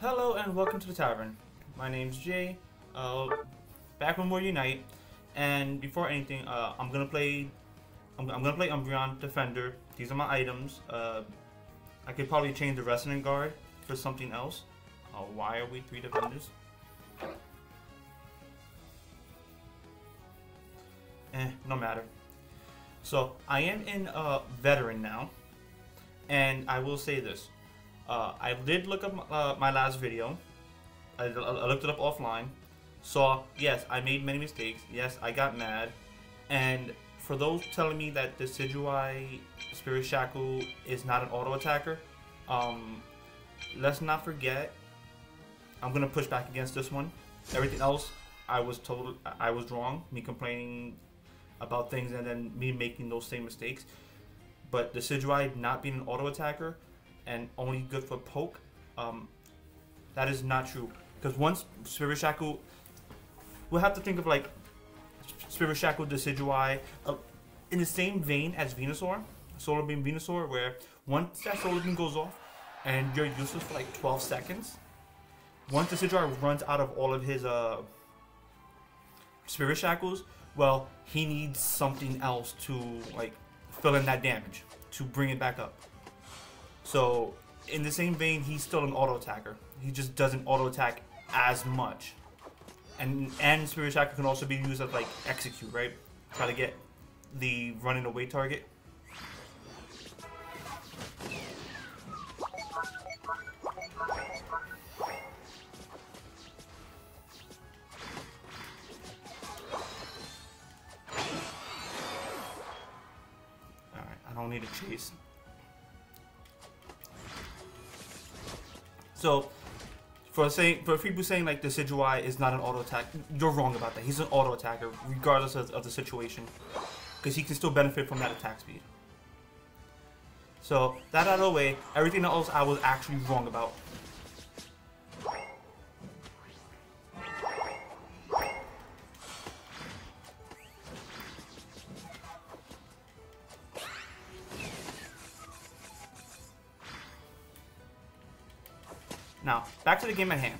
Hello and welcome to the tavern. My name's Jay. Uh, back when we're Unite, and before anything, uh, I'm gonna play. I'm, I'm gonna play Umbreon Defender. These are my items. Uh, I could probably change the Resonant Guard for something else. Uh, why are we three defenders? Eh, no matter. So I am in uh, veteran now, and I will say this: uh, I did look up uh, my last video. I, I looked it up offline. Saw yes, I made many mistakes. Yes, I got mad, and for those telling me that the Decidueye Spirit Shackle is not an auto attacker, um, let's not forget. I'm gonna push back against this one. Everything else, I was told I was wrong. Me complaining about things and then me making those same mistakes. But the Decidueye not being an auto attacker and only good for poke, um, that is not true. Because once Spirit Shackle, we'll have to think of like Spirit Shackle, Decidueye, uh, in the same vein as Venusaur, Solar Beam Venusaur, where once that Solar Beam goes off and you're useless for like 12 seconds, once Decidueye runs out of all of his uh, Spirit Shackles, well, he needs something else to like fill in that damage to bring it back up. So, in the same vein, he's still an auto attacker. He just doesn't auto attack as much. And and Spirit Shackle can also be used as like execute, right? Try to get the running away target. Alright, I don't need a chase. So, for saying for people saying like the Decidueye is not an auto attack, you're wrong about that. He's an auto attacker regardless of, of the situation, because he can still benefit from that attack speed. So that out of the way, everything else I was actually wrong about. To the game at hand.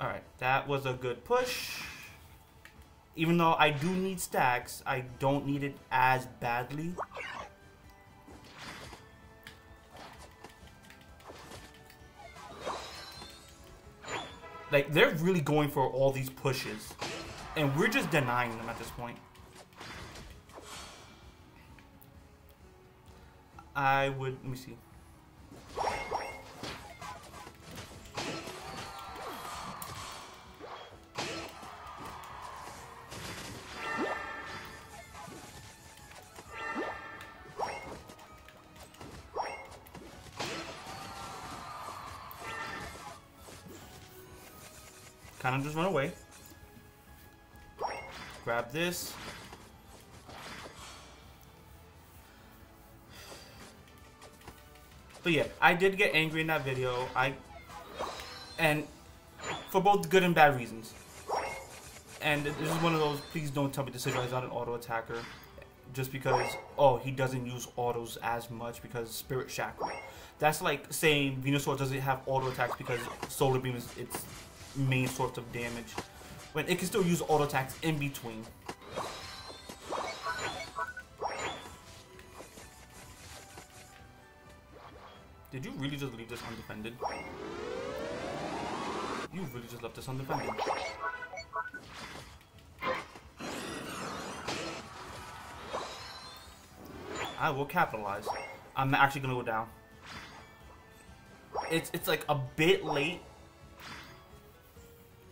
Alright, that was a good push. Even though I do need stacks, I don't need it as badly. Like, they're really going for all these pushes. And we're just denying them at this point. I would, let me see. Kind of just run away. Grab this. But yeah, I did get angry in that video. I and for both good and bad reasons. And this is one of those. Please don't tell me this is not an auto attacker, just because oh he doesn't use autos as much because Spirit Shackle. That's like saying Venusaur doesn't have auto attacks because Solar Beam is its main source of damage. When it can still use auto attacks in between. Did you really just leave this undefended? You really just left this undefended. I will capitalize. I'm actually gonna go down. It's it's like a bit late,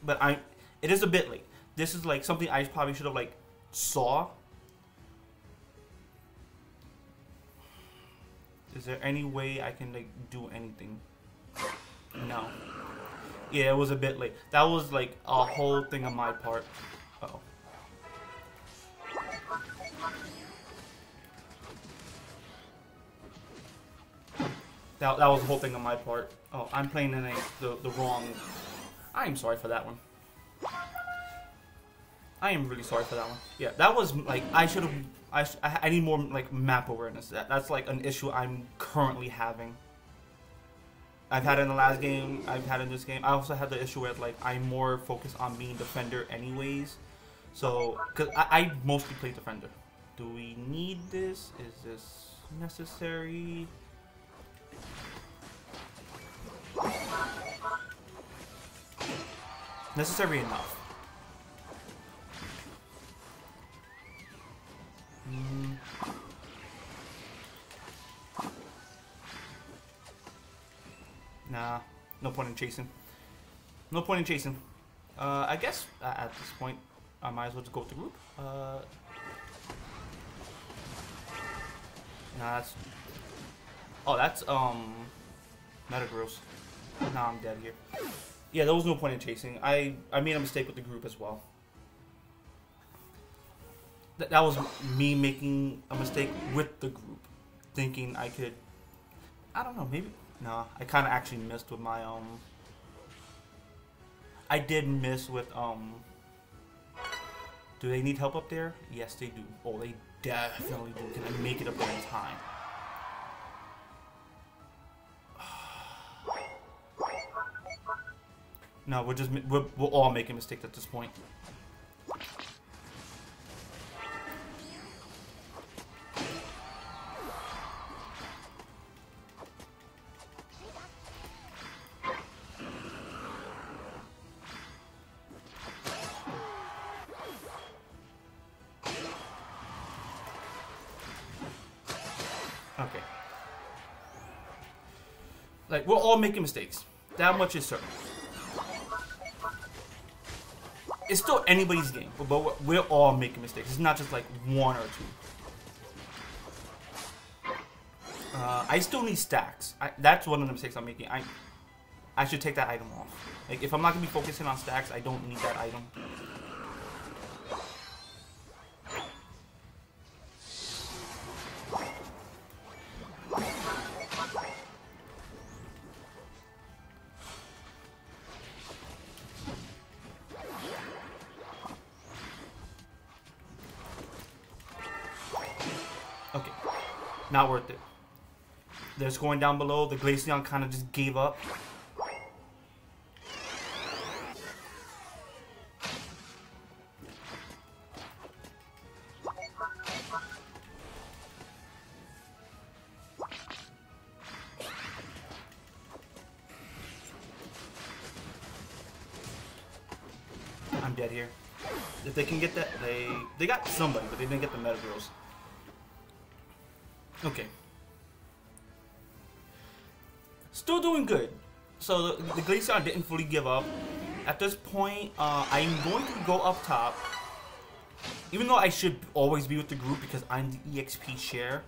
but I it is a bit late. This is like something I probably should have like saw. Is there any way I can like do anything? No. Yeah, it was a bit late. That was like a whole thing on my part. Uh oh. That, that was the whole thing on my part. Oh, I'm playing in a, the, the wrong I am sorry for that one. I am really sorry for that one. Yeah, that was like I should have. I, I need more like map awareness. That that's like an issue I'm currently having. I've had in the last game. I've had in this game. I also had the issue where like I'm more focused on being defender anyways. So, cause I, I mostly play defender. Do we need this? Is this necessary? Necessary enough. Mm. Nah, no point in chasing. No point in chasing. Uh, I guess uh, at this point, I might as well just go with the group. Uh, nah, that's... Oh, that's, um... Metagross. Nah, I'm dead here. Yeah, there was no point in chasing. I, I made a mistake with the group as well. Th that was me making a mistake with the group. Thinking I could... I don't know, maybe... Nah, I kind of actually missed with my, um... I did miss with, um... Do they need help up there? Yes, they do. Oh, they definitely do. Can I make it up there in time? No, we're just we're, we're all making mistakes at this point. Okay. Like, we're all making mistakes. That much is certain. It's still anybody's game, but, but we're all making mistakes. It's not just like one or two. Uh, I still need stacks. I, that's one of the mistakes I'm making. I I should take that item off. Like, if I'm not to be focusing on stacks, I don't need that item. Not worth it. They're going down below. The Glaceon kind of just gave up. I'm dead here. If they can get that, they they got somebody, but they didn't get the Metagross. Okay. Still doing good. So the, the didn't fully give up. At this point, uh, I'm going to go up top. Even though I should always be with the group because I'm the EXP share.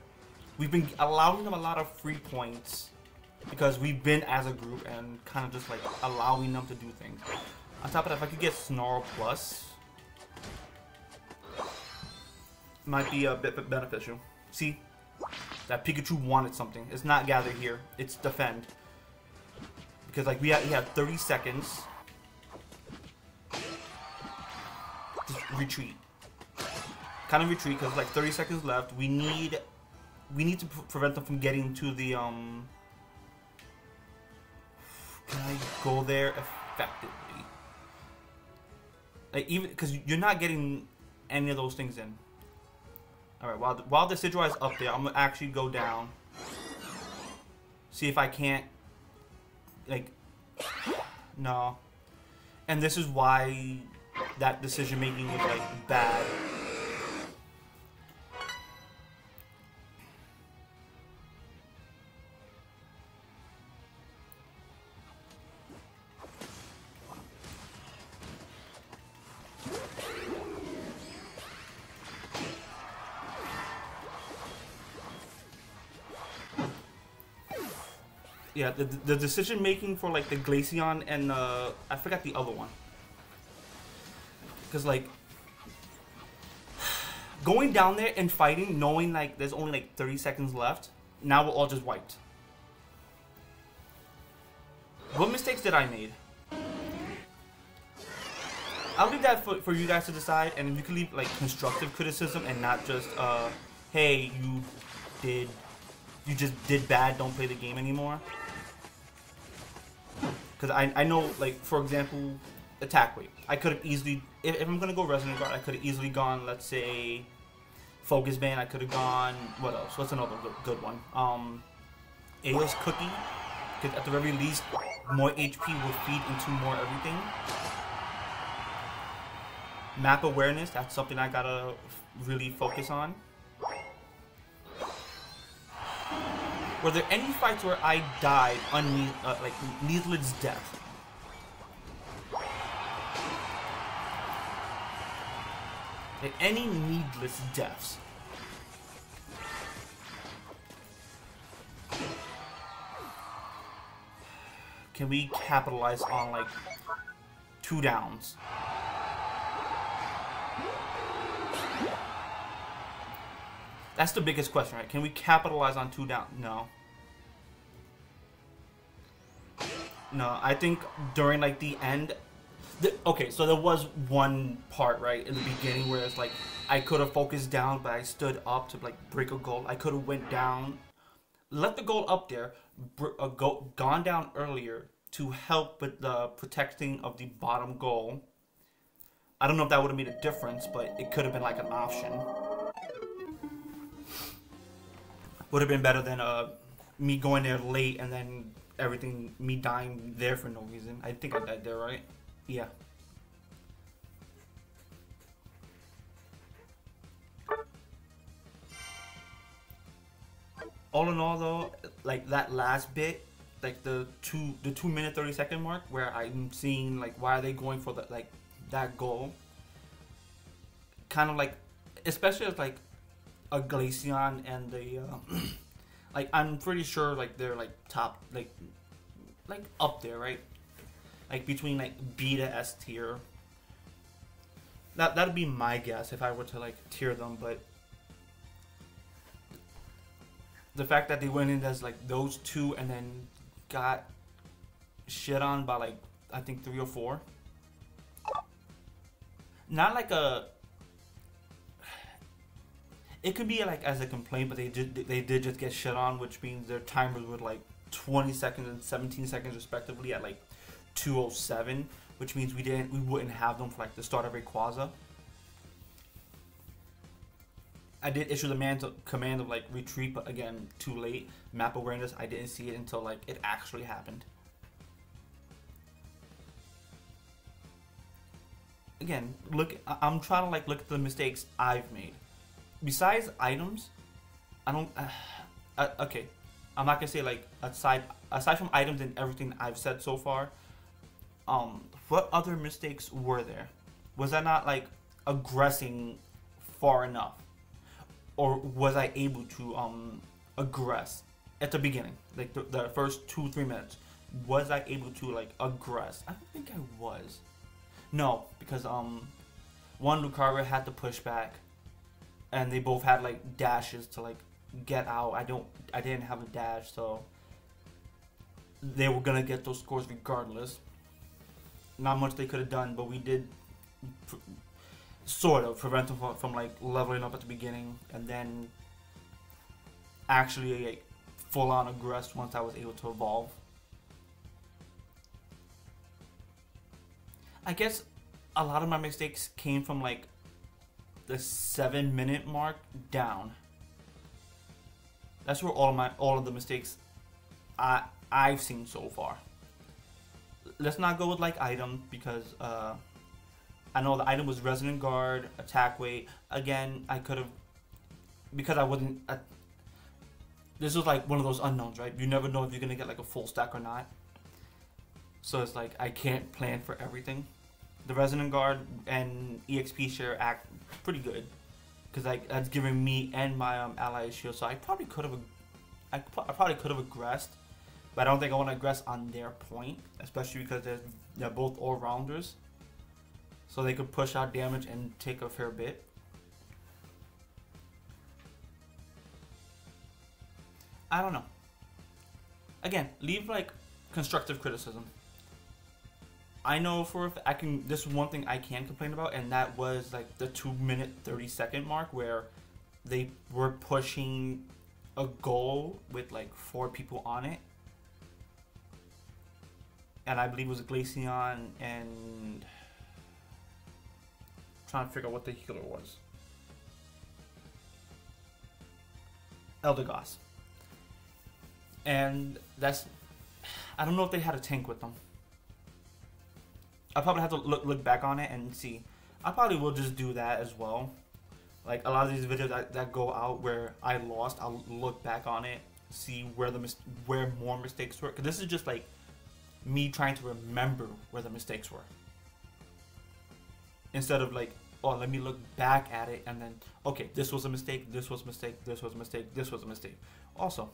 We've been allowing them a lot of free points. Because we've been as a group and kind of just like allowing them to do things. On top of that, if I could get Snarl Plus, might be a bit beneficial. See, that Pikachu wanted something. It's not gather here. It's defend. Because like we have, we have 30 seconds. Just retreat. Kind of retreat because like 30 seconds left. We need we need to pre prevent them from getting to the um. Can I go there effectively? Like even because you're not getting any of those things in. All right, while the, while is up there, I'm gonna actually go down. See if I can't, like, no. And this is why that decision making was like bad. Yeah, the, the decision making for like the Glaceon and uh, I forgot the other one. Cause like going down there and fighting, knowing like there's only like 30 seconds left, now we're all just wiped. What mistakes did I made? I'll leave that for, for you guys to decide, and you can leave like constructive criticism and not just, uh, hey, you did, you just did bad, don't play the game anymore. Because I, I know, like, for example, attack weight. I could have easily, if, if I'm going to go Resonant Guard, I could have easily gone, let's say, Focus Band. I could have gone, what else? What's another good, good one? Um, Aeos Cookie. Because at the very least, more HP will feed into more everything. Map awareness, that's something I gotta really focus on. Were there any fights where I died on uh, like needless death? Like any needless deaths? Can we capitalize on like two downs? That's the biggest question, right? Can we capitalize on two down? No. No, I think during like the end. The, okay, so there was one part right in the beginning where it's like I could have focused down, but I stood up to like break a goal. I could have went down, left the goal up there, go, gone down earlier to help with the protecting of the bottom goal. I don't know if that would have made a difference, but it could have been like an option would have been better than uh me going there late and then everything me dying there for no reason. I think I died there, right? Yeah. All in all though, like that last bit, like the two the two minute thirty second mark where I'm seeing like why are they going for that like that goal. Kind of like especially as like a Glaceon and the uh, like I'm pretty sure like they're like top like like up there, right? Like between like B to S tier. That that'd be my guess if I were to like tier them, but the fact that they went in as like those two and then got shit on by like I think three or four. Not like a it could be like as a complaint, but they did they did just get shit on, which means their timers were like 20 seconds and 17 seconds respectively at like 207, which means we didn't we wouldn't have them for like the start of Rayquaza. I did issue the man to, command of like retreat, but again, too late. Map awareness, I didn't see it until like it actually happened. Again, look, I'm trying to like look at the mistakes I've made besides items, I don't. Uh, uh, okay, I'm not gonna say like aside aside from items and everything I've said so far. Um, what other mistakes were there? Was I not like aggressing far enough, or was I able to um aggress at the beginning, like the, the first two three minutes? Was I able to like aggress? I don't think I was. No, because um, one Lucario had to push back and they both had like dashes to like get out. I don't, I didn't have a dash, so they were gonna get those scores regardless. Not much they could have done, but we did sort of prevent them from, from, like leveling up at the beginning, and then actually like, full on aggress once I was able to evolve. I guess a lot of my mistakes came from like the seven minute mark down. That's where all of my all of the mistakes I I've seen so far. Let's not go with like item because uh, I know the item was resonant guard, attack weight. Again, I could have because I wasn't. This was like one of those unknowns, right? You never know if you're gonna get like a full stack or not. So it's like I can't plan for everything. The resonant guard and exp share act pretty good because like that's giving me and my um, ally shield. So I probably could have, I, I probably could have aggressed, but I don't think I want to aggress on their point, especially because they're they're both all rounders, so they could push out damage and take a fair bit. I don't know. Again, leave like constructive criticism. I know for I can. This is one thing I can complain about, and that was like the two minute thirty second mark where they were pushing a goal with like four people on it, and I believe it was Glaceon and trying to figure out what the healer was. Eldegoss. And that's I don't know if they had a tank with them. I probably have to look look back on it and see. I probably will just do that as well. Like a lot of these videos that, that go out where I lost, I'll look back on it, see where the where more mistakes were. Cause this is just like me trying to remember where the mistakes were. Instead of like, oh, let me look back at it and then, okay, this was a mistake, this was a mistake, this was a mistake, this was a mistake. Also,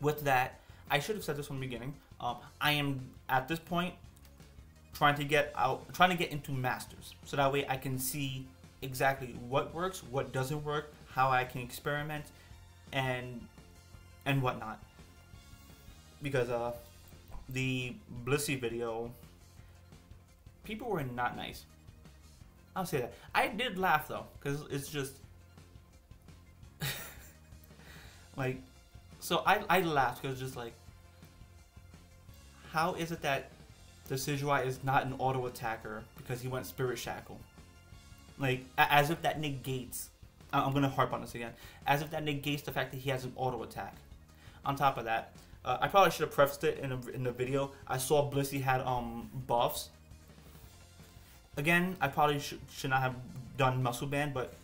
with that, I should have said this from the beginning. Um, I am at this point trying to get out, trying to get into masters, so that way I can see exactly what works, what doesn't work, how I can experiment, and and whatnot. Because uh, the Blissey video, people were not nice. I'll say that. I did laugh though, because it's just like, so I I laughed because just like, how is it that Decidueye is not an auto attacker because he went Spirit Shackle? Like, as if that negates. I'm gonna harp on this again. As if that negates the fact that he has an auto attack. On top of that, uh, I probably should have prefaced it in, a, in the video. I saw Blissey had um buffs. Again, I probably should, should not have done Muscle Band, but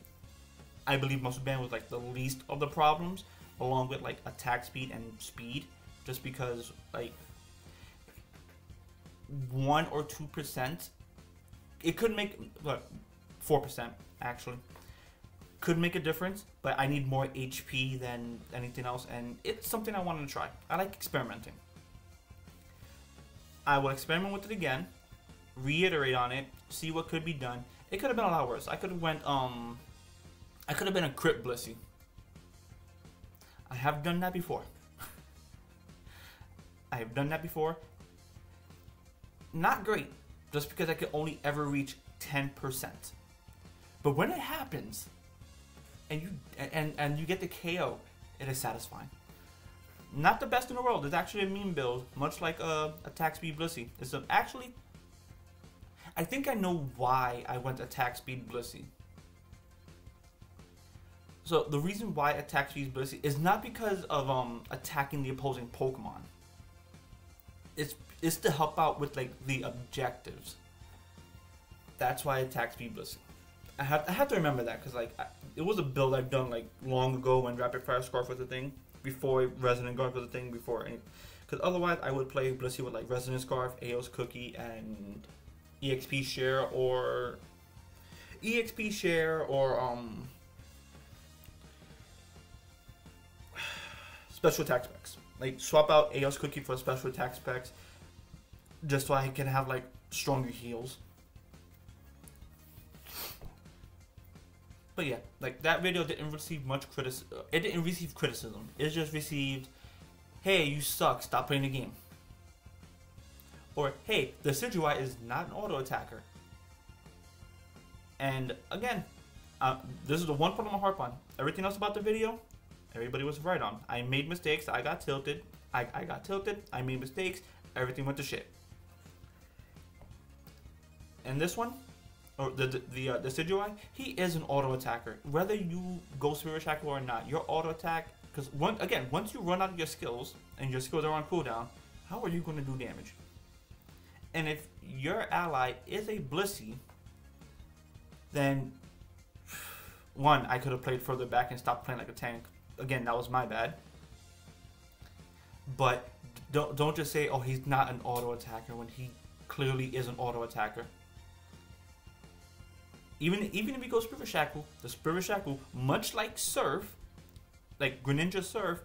I believe Muscle Band was like the least of the problems, along with like attack speed and speed, just because like one or two percent, it could make four percent actually could make a difference, but I need more HP than anything else, and it's something I want to try. I like experimenting. I will experiment with it again, reiterate on it, see what could be done. It could have been a lot worse. I could have went, um, I could have been a crit blissey. I have done that before. I have done that before. Not great, just because I could only ever reach 10%. But when it happens, and you and and you get the KO, it is satisfying. Not the best in the world. It's actually a meme build, much like uh, attack speed Blissey. It's a, actually, I think I know why I went attack speed Blissey. So the reason why attack speed Blissey is not because of um attacking the opposing Pokemon. It's it's to help out with like the objectives. That's why attack speed Blissey. I have I have to remember that because like I, it was a build I've done like long ago when Rapid Fire Scarf was a thing, before Resonant Guard was a thing, before. Because otherwise I would play Blissey with like Resonant Scarf, Aeos Cookie, and EXP Share or EXP Share or um special attack specs. Like swap out Aeos Cookie for special attack specs, just so I can have like stronger heals. But yeah, like that video didn't receive much criticism. It didn't receive criticism. It just received, "Hey, you suck. Stop playing the game." Or, "Hey, the Decidueye is not an auto attacker." And again, uh, this is the one point I'm gonna harp on. Everything else about the video, everybody was right on. I made mistakes. I got tilted. I, I got tilted. I made mistakes. Everything went to shit. And this one, or the the the, uh, Decidueye, he is an auto attacker. Whether you go Spirit Shackle or not, your auto attack, because one again, once you run out of your skills and your skills are on cooldown, how are you going to do damage? And if your ally is a Blissey, then one, I could have played further back and stopped playing like a tank. Again, that was my bad. But don't don't just say, oh, he's not an auto attacker when he clearly is an auto attacker even even if you go Spirit Shackle, the Spirit Shackle, much like Surf, like Greninja Surf,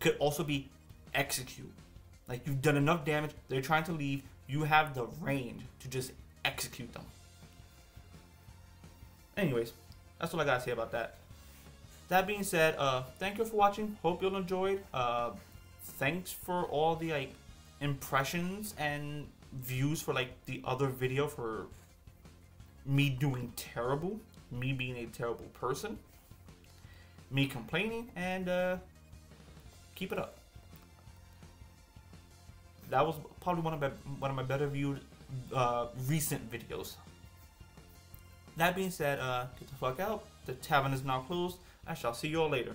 could also be Execute. Like you've done enough damage, they're trying to leave, you have the range to just execute them. Anyways, that's all I gotta say about that. That being said, uh, thank you for watching. Hope you all enjoyed. Uh, thanks for all the like impressions and views for like the other video for me doing terrible, me being a terrible person, me complaining, and uh, keep it up. That was probably one of my one of my better viewed uh, recent videos. That being said, uh, get the fuck out. The tavern is now closed. I shall see you all later.